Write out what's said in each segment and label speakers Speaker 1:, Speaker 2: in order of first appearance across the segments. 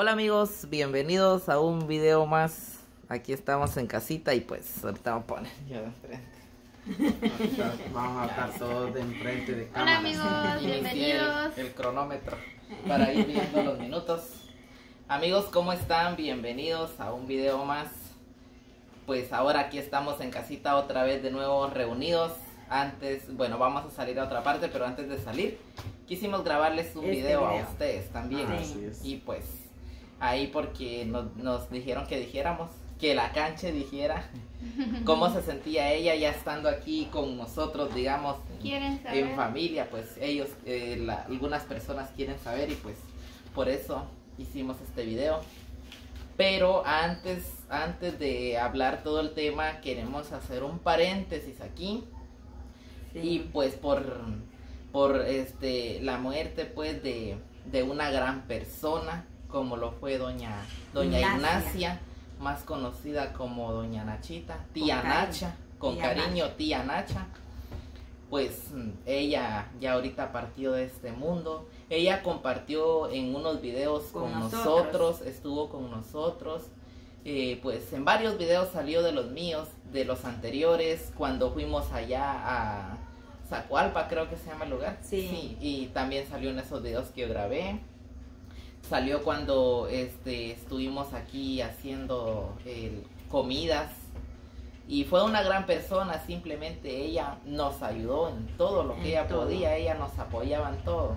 Speaker 1: Hola amigos, bienvenidos a un video más. Aquí estamos en casita y pues ahorita vamos a poner yo de enfrente.
Speaker 2: Vamos a estar todos de enfrente de
Speaker 3: Hola
Speaker 2: cámara.
Speaker 3: amigos,
Speaker 1: Inicié
Speaker 3: bienvenidos.
Speaker 1: El, el cronómetro para ir viendo los minutos. Amigos, ¿cómo están? Bienvenidos a un video más. Pues ahora aquí estamos en casita otra vez de nuevo reunidos. Antes, bueno, vamos a salir a otra parte, pero antes de salir, quisimos grabarles un
Speaker 4: Este
Speaker 1: video, a ustedes también.
Speaker 2: Ah, así es.
Speaker 1: Y pues ahí porque nos, nos dijeron que dijéramos, que la cancha dijera cómo se sentía ella ya estando aquí con nosotros, digamos,
Speaker 3: ¿Quieren saber?
Speaker 1: en familia, pues ellos, eh, la- algunas personas quieren saber y pues por eso hicimos este video. Pero antes, antes de hablar todo el tema, queremos hacer un paréntesis aquí
Speaker 4: Sí.
Speaker 1: y pues por, por este, la muerte pues de, de una gran persona como lo fue doña, doña
Speaker 4: Ignacia.
Speaker 1: Ignacia, más conocida como doña Nachita, tía Nacha, con
Speaker 4: tía
Speaker 1: cariño tía Nacha. Pues mm, ella ya ahorita partió de este mundo. Ella compartió en unos videos con,
Speaker 4: Con
Speaker 1: nosotros.
Speaker 4: nosotros.
Speaker 1: estuvo con nosotros. Eh, pues en varios videos salió de los míos, de los anteriores, cuando fuimos allá a Zacualpa, creo que se llama el lugar.
Speaker 4: Sí.
Speaker 1: y también salió en esos videos que yo grabé. Salió cuando este, estuvimos aquí haciendo el- comidas. Y fue una gran persona, simplemente ella nos ayudó en todo lo que
Speaker 4: En
Speaker 1: ella
Speaker 4: todo.
Speaker 1: podía, ella nos apoyaba en todo.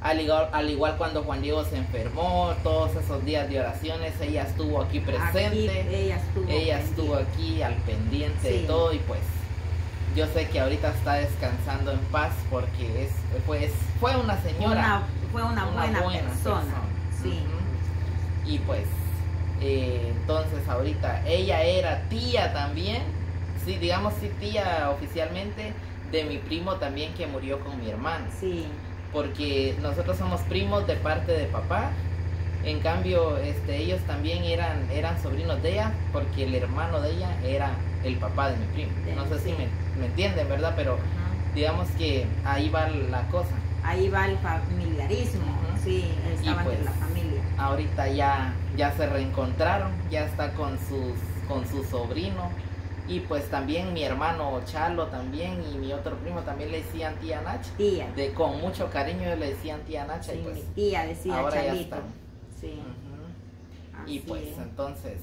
Speaker 1: Al igual, al igual cuando Juan Diego se enfermó, todos esos días de oraciones, ella estuvo aquí presente.
Speaker 4: Aquí ella estuvo.
Speaker 1: Ella estuvo aquí al pendiente de
Speaker 4: Sí.
Speaker 1: todo y pues yo sé que ahorita está descansando en paz porque es, fue, es- fue una señora.
Speaker 4: Una- fue una, buena, persona. Sí.
Speaker 1: Y pues, eh, entonces ahorita ella era tía también, sí, digamos sí tía oficialmente de mi primo también que murió con mi hermano
Speaker 4: Sí.
Speaker 1: porque nosotros somos primos de parte de papá. En cambio, este, ellos también eran, eran sobrinos de ella, porque el hermano de ella era el papá de mi primo. No sé si me, me entienden, ¿verdad? Pero
Speaker 4: Ajá.
Speaker 1: digamos que ahí va la cosa.
Speaker 4: Ahí va el familiarismo. Sí, estaban
Speaker 1: pues,
Speaker 4: en la familia.
Speaker 1: Ahorita ya, ya se reencontraron, ya está con sus, con su sobrino. Y pues también mi hermano Chalo también y mi otro primo también le decían tía Nacha.
Speaker 4: Tía.
Speaker 1: De, con mucho cariño le decían tía Nacha
Speaker 4: Sí,
Speaker 1: y pues
Speaker 4: mi tía decía
Speaker 1: ahora ya están.
Speaker 4: Sí.
Speaker 1: Y pues
Speaker 4: es.
Speaker 1: entonces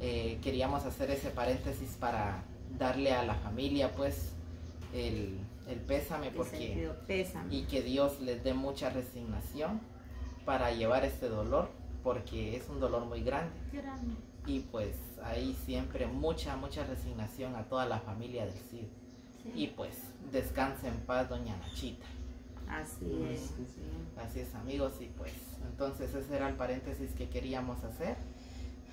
Speaker 1: eh, queríamos hacer ese paréntesis para darle a la familia pues el, el pésame porque
Speaker 4: pésame.
Speaker 1: y que Dios les dé mucha resignación para llevar este dolor porque es un dolor muy grande
Speaker 3: Grande.
Speaker 1: y pues ahí siempre mucha mucha resignación a toda la familia del Cid
Speaker 3: Sí.
Speaker 1: y pues descanse en paz doña Nachita
Speaker 4: Así es.
Speaker 2: Sí,
Speaker 4: sí.
Speaker 1: Así es amigos y pues entonces ese era el paréntesis que queríamos hacer.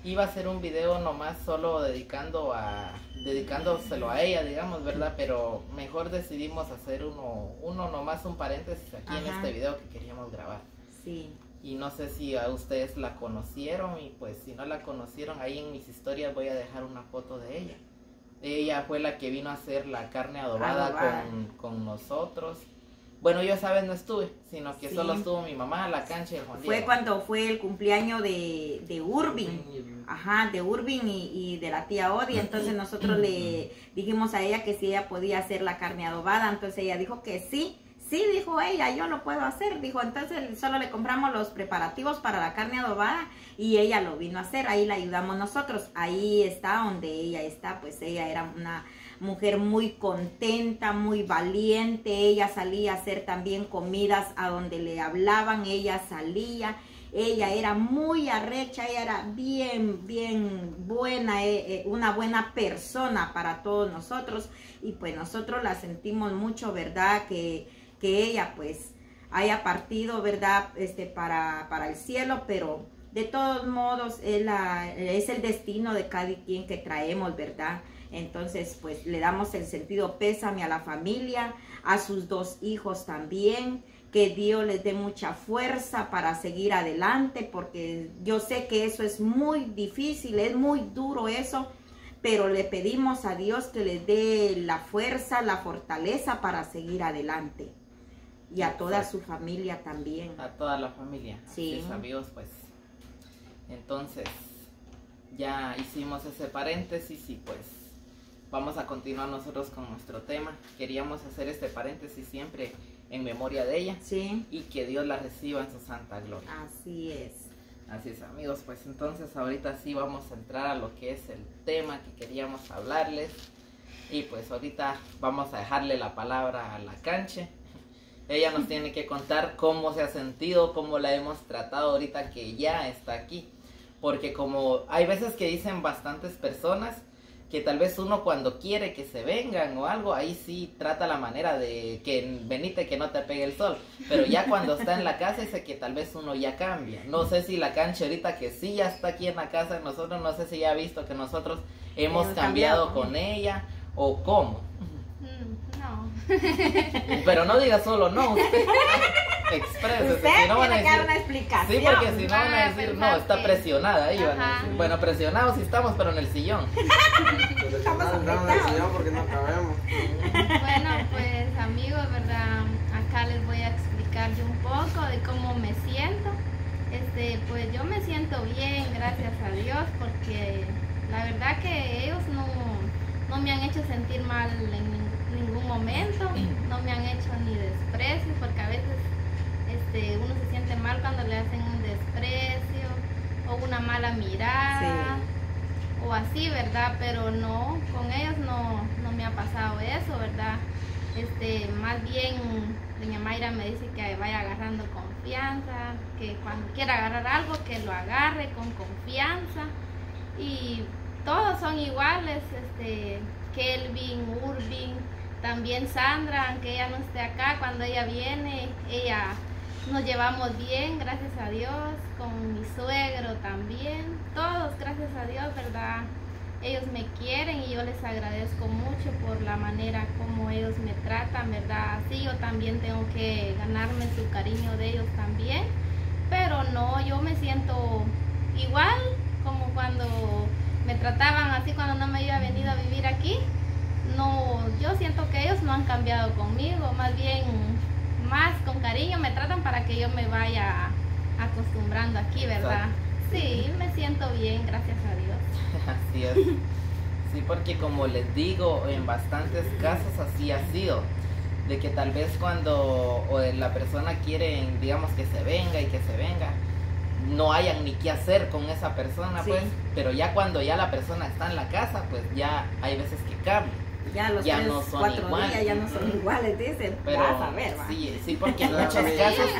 Speaker 1: Iba a ser un video nomás solo dedicando a dedicándoselo a ella, digamos, ¿verdad? Pero mejor decidimos hacer uno uno nomás un paréntesis aquí en este video que queríamos grabar.
Speaker 4: Sí.
Speaker 1: Y no sé si a ustedes la conocieron y pues si no la conocieron, ahí en mis historias voy a dejar una foto de ella. Ella fue la que vino a hacer la carne adobada,
Speaker 4: Adobada.
Speaker 1: Con, con nosotros. Bueno, yo esa vez no estuve, sino que
Speaker 4: Sí.
Speaker 1: solo estuvo mi mamá, la cancha y el Juan
Speaker 4: Fue cuando fue el cumpleaños de, de Urbin. Ajá, de Urbin y, y de la tía Odi. Entonces nosotros le dijimos a ella que si ella podía hacer la carne adobada. Entonces ella dijo que sí. Sí, dijo ella, yo lo puedo hacer. Dijo, entonces solo le compramos los preparativos para la carne adobada y ella lo vino a hacer. Ahí la ayudamos nosotros. Ahí está donde ella está. Pues ella era una mujer muy contenta, muy valiente. Ella salía a hacer también comidas a donde le hablaban. Ella salía. Ella era muy arrecha, ella era bien, bien buena, eh, eh, una buena persona para todos nosotros. Y pues nosotros la sentimos mucho, ¿verdad? Que, que ella pues haya partido, ¿verdad? Este, para, para el cielo, pero de todos modos es, la- es el destino de cada quien que traemos, ¿verdad? Entonces, pues le damos el sentido pésame a la familia, a sus dos hijos también, que Dios les dé mucha fuerza para seguir adelante, porque yo sé que eso es muy difícil, es muy duro eso, pero le pedimos a Dios que les dé la fuerza, la fortaleza para seguir adelante. Y a toda su familia también.
Speaker 1: A toda la familia.
Speaker 4: Sí.
Speaker 1: Es, amigos, pues Entonces, ya hicimos ese paréntesis y pues vamos a continuar nosotros con nuestro tema. Queríamos hacer este paréntesis siempre en memoria de ella
Speaker 4: Sí,
Speaker 1: y que Dios la reciba en su santa gloria.
Speaker 4: así es.
Speaker 1: Así es amigos, pues entonces ahorita sí vamos a entrar a lo que es el tema que queríamos hablarles y pues ahorita vamos a dejarle la palabra a la canche. Ella nos tiene que contar cómo se ha sentido, cómo la hemos tratado ahorita que ya está aquí. Porque como hay veces que dicen bastantes personas que tal vez uno cuando quiere que se vengan o algo, ahí sí trata la manera de que venite que no te pegue el sol. Pero ya cuando está en la casa dice que tal vez uno ya cambia. No sé si la cancha ahorita que sí ya está aquí en la casa, nosotros no sé si ya ha visto que nosotros hemos
Speaker 4: Hemos
Speaker 1: cambiado
Speaker 4: cambiado.
Speaker 1: con ella o cómo.
Speaker 3: No.
Speaker 1: Pero no diga solo no, usted exprese, si no van a
Speaker 4: tiene que dar
Speaker 1: decir...
Speaker 4: una explicación.
Speaker 1: Sí, porque si no van a
Speaker 3: Ah,
Speaker 1: decir, no, está presionada ahí, van a decir. Bueno, presionados sí estamos, pero en el sillón.
Speaker 2: Pues
Speaker 4: Estamos
Speaker 2: no,
Speaker 4: apretados.
Speaker 2: no, porque no cabemos.
Speaker 3: Bueno, pues amigos, ¿verdad? Acá les voy a explicar yo un poco de cómo me siento. Este, pues yo me siento bien, gracias a Dios, porque la verdad que ellos no, no me han hecho sentir mal en nin- ningún momento, no me han hecho ni desprecio, porque a veces este, uno se siente mal cuando le hacen un desprecio o una mala mirada o así, ¿verdad? Pero no, con ellos no, no me ha pasado eso, ¿verdad? Este, más bien, doña Mayra me dice que vaya agarrando confianza, que cuando quiera agarrar algo, que lo agarre con confianza. Y todos son iguales, este, Kelvin, Urvin, también Sandra, aunque ella no esté acá, cuando ella viene, ella nos llevamos bien, gracias a Dios, con mi suegro también, todos, gracias a Dios, ¿verdad? Ellos me quieren y yo les agradezco mucho por la manera como ellos me tratan, ¿verdad? Así yo también tengo que ganarme su cariño de ellos también, pero no, yo me siento igual como cuando me trataban así cuando no me había venido a vivir aquí. No, yo siento que ellos no han cambiado conmigo, más bien más con cariño me tratan para que yo me vaya acostumbrando aquí, ¿verdad? Sí, me siento bien, gracias a Dios.
Speaker 1: Así es. Sí, porque como les digo, en bastantes casos así ha sido. De que tal vez cuando o la persona quiere, digamos, que se venga y que se venga, no hayan ni qué hacer con esa persona,
Speaker 4: Sí.
Speaker 1: pues. Pero ya cuando ya la persona está en la casa, pues ya hay veces que cambia.
Speaker 4: Ya los
Speaker 1: Ya
Speaker 4: tres,
Speaker 1: no son
Speaker 4: cuatro
Speaker 1: iguales.
Speaker 4: días ya no son iguales, dicen.
Speaker 1: Pero
Speaker 4: Vas a ver, va.
Speaker 1: sí, sí, porque en muchos casos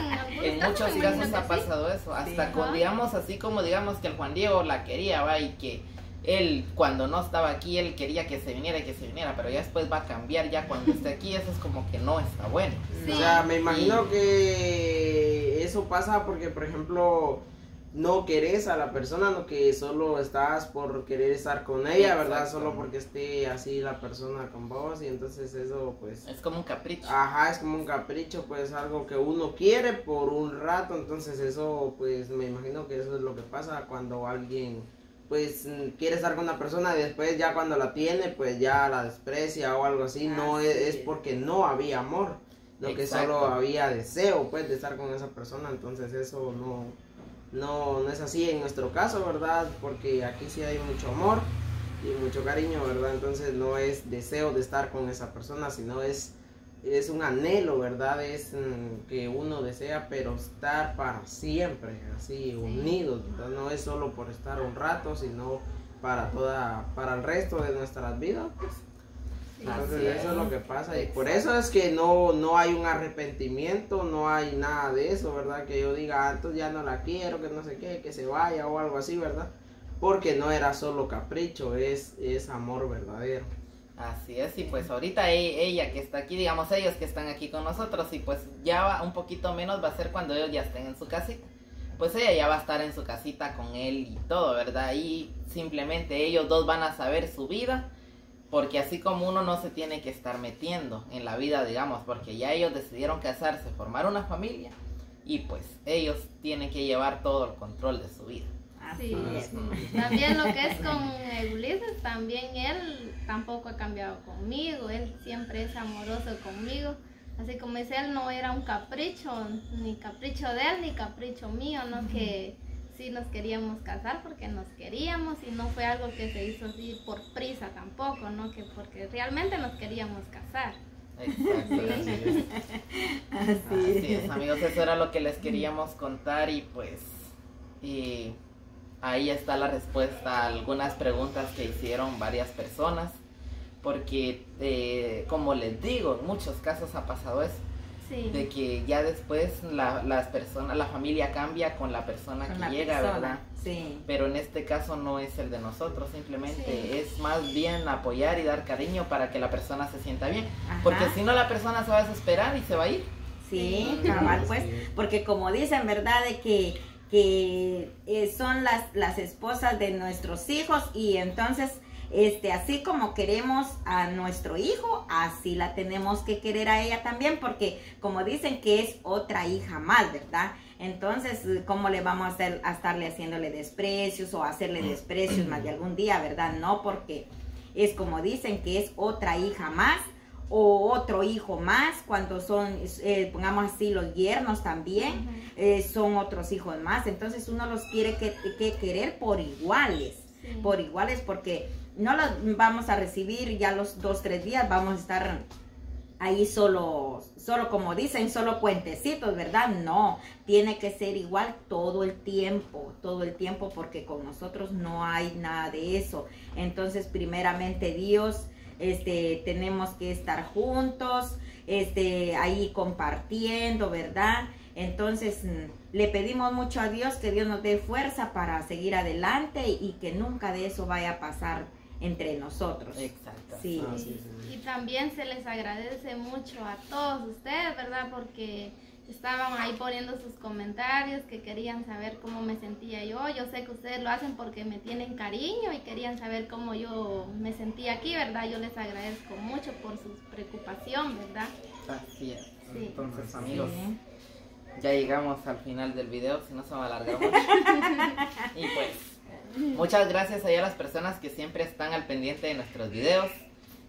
Speaker 1: en muchos casos ha pasado eso, hasta
Speaker 4: Sí.
Speaker 1: con, digamos, así como digamos que el Juan Diego la quería, va, y que él cuando no estaba aquí, él quería que se viniera y que se viniera, pero ya después va a cambiar ya cuando esté aquí, eso es como que no está bueno.
Speaker 3: Sí.
Speaker 2: O sea, me imagino que eso pasa porque, por ejemplo, no querés a la persona, no que solo estás por querer estar con ella, ¿verdad? Solo porque esté así la persona con vos y entonces eso pues...
Speaker 1: Es como un capricho.
Speaker 2: Ajá, es como un capricho, pues algo que uno quiere por un rato, entonces eso pues me imagino que eso es lo que pasa cuando alguien pues quiere estar con una persona y después ya cuando la tiene pues ya la desprecia o algo así, no
Speaker 4: Así
Speaker 2: es, es porque no había amor, no que solo había deseo pues de estar con esa persona, entonces eso no, no, no es así en nuestro caso, ¿verdad? Porque aquí sí hay mucho amor y mucho cariño, ¿verdad? Entonces no es deseo de estar con esa persona, sino es, es un anhelo, ¿verdad? Es mm, que uno desea, pero estar para siempre, así, unidos, ¿verdad? No es solo por estar un rato, sino para toda, para el resto de nuestras vidas, pues. Entonces
Speaker 1: Así
Speaker 2: eso es lo que pasa y por eso es que no, no hay un arrepentimiento, no hay nada de eso, ¿verdad? Que yo diga, ah, entonces ya no la quiero, que no sé qué, que se vaya o algo así, ¿verdad? Porque no era solo capricho, es, es amor verdadero.
Speaker 1: Así es, y pues ahorita e- ella que está aquí, digamos ellos que están aquí con nosotros, y pues ya va un poquito menos va a ser cuando ellos ya estén en su casita. Pues ella ya va a estar en su casita con él y todo, ¿verdad? Y simplemente ellos dos van a saber su vida, porque así como uno no se tiene que estar metiendo en la vida, digamos, porque ya ellos decidieron casarse, formar una familia, y pues ellos tienen que llevar todo el control de su vida.
Speaker 4: Así
Speaker 3: Sí,
Speaker 4: es.
Speaker 3: También lo que es con Ulises, también él tampoco ha cambiado conmigo, él siempre es amoroso conmigo. Así como dice él, no era un capricho, ni capricho de él, ni capricho mío, ¿no? Que sí nos queríamos casar porque nos queríamos y no fue algo que se hizo así por prisa tampoco, ¿no? Que porque realmente nos queríamos casar.
Speaker 1: Exacto, así es. Así es, amigos, eso era lo que les queríamos contar y pues y ahí está la respuesta a algunas preguntas que hicieron varias personas, porque eh, como les digo, en muchos casos ha pasado eso.
Speaker 3: Sí.
Speaker 1: De que ya después la, las personas, la familia cambia con la persona
Speaker 4: Con
Speaker 1: que
Speaker 4: la
Speaker 1: llega,
Speaker 4: persona,
Speaker 1: ¿verdad?
Speaker 4: Sí.
Speaker 1: Pero en este caso no es el de nosotros, simplemente
Speaker 3: Sí.
Speaker 1: es más bien apoyar y dar cariño para que la persona se sienta bien.
Speaker 4: Ajá.
Speaker 1: Porque si no la persona se va a desesperar y se va a ir.
Speaker 4: Sí, cabal, pues, porque como dicen, ¿verdad? De que, que eh, son las, las esposas de nuestros hijos y entonces, este, así como queremos a nuestro hijo, así la tenemos que querer a ella también, porque como dicen que es otra hija más, ¿verdad? Entonces, ¿cómo le vamos a hacer a estarle haciéndole desprecios o hacerle desprecios más de algún día, ¿verdad? No, porque es como dicen que es otra hija más o otro hijo más, cuando son, eh, pongamos así, los yernos también, eh, son otros hijos más. Entonces uno los quiere que, que querer por iguales,
Speaker 3: Sí.
Speaker 4: por iguales, porque no los vamos a recibir ya los dos, tres días, vamos a estar ahí solo, solo como dicen, solo cuentecitos, ¿verdad? No, tiene que ser igual todo el tiempo, todo el tiempo, porque con nosotros no hay nada de eso. Entonces, primeramente Dios, este, tenemos que estar juntos, este, ahí compartiendo, ¿verdad? Entonces, mm, le pedimos mucho a Dios que Dios nos dé fuerza para seguir adelante y que nunca de eso vaya a pasar entre nosotros.
Speaker 1: Exacto.
Speaker 4: Sí.
Speaker 2: Ah, sí, sí, sí.
Speaker 3: Y también se les agradece mucho a todos ustedes, ¿verdad? Porque estaban ahí poniendo sus comentarios, que querían saber cómo me sentía yo. Yo sé que ustedes lo hacen porque me tienen cariño y querían saber cómo yo me sentía aquí, ¿verdad? Yo les agradezco mucho por su preocupación, ¿verdad?
Speaker 1: Así es.
Speaker 3: Sí.
Speaker 1: Entonces, amigos,
Speaker 4: Sí.
Speaker 1: ya llegamos al final del video, si no se va a alargar mucho. y pues, muchas gracias ahí a las personas que siempre están al pendiente de nuestros videos.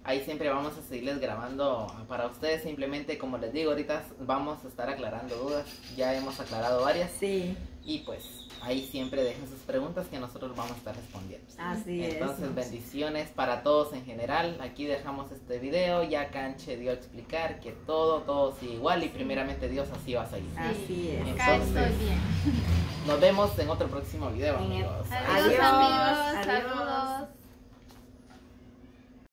Speaker 1: Ahí siempre vamos a seguirles grabando para ustedes. Simplemente, como les digo, ahorita vamos a estar aclarando dudas. Ya hemos aclarado varias.
Speaker 4: Sí,
Speaker 1: Y pues, ahí siempre dejen sus preguntas que nosotros vamos a estar respondiendo.
Speaker 4: así
Speaker 1: Entonces,
Speaker 4: es.
Speaker 1: bendiciones para todos en general. Aquí dejamos este video. Ya Canche dio a explicar que todo, todo sigue igual y primeramente Dios así va a seguir.
Speaker 4: Así es.
Speaker 3: Acá
Speaker 1: Entonces-
Speaker 3: estoy bien.
Speaker 1: Nos vemos en otro próximo video, amigos.
Speaker 3: Adiós,
Speaker 4: Adiós,
Speaker 3: amigos.
Speaker 4: adiós.
Speaker 3: Saludos.